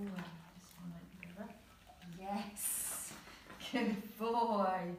Ooh, this one might be better. Yes. Good boy.